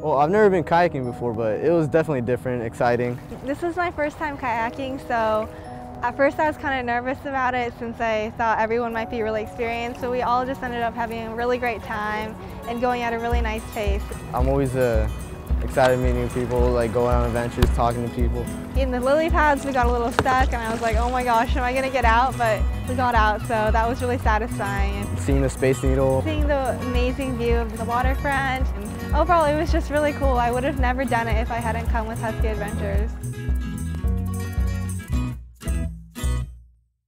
Well, I've never been kayaking before, but it was definitely different, exciting. This is my first time kayaking, so at first I was kind of nervous about it since I thought everyone might be really experienced, but we all just ended up having a really great time and going at a really nice pace. I'm always uh, excited meeting people, like going on adventures, talking to people. In the lily pads we got a little stuck and I was like, oh my gosh, am I going to get out? But we got out, so that was really satisfying. Seeing the Space Needle. Seeing the amazing view of the waterfront. And overall, it was just really cool. I would have never done it if I hadn't come with Husky Adventures.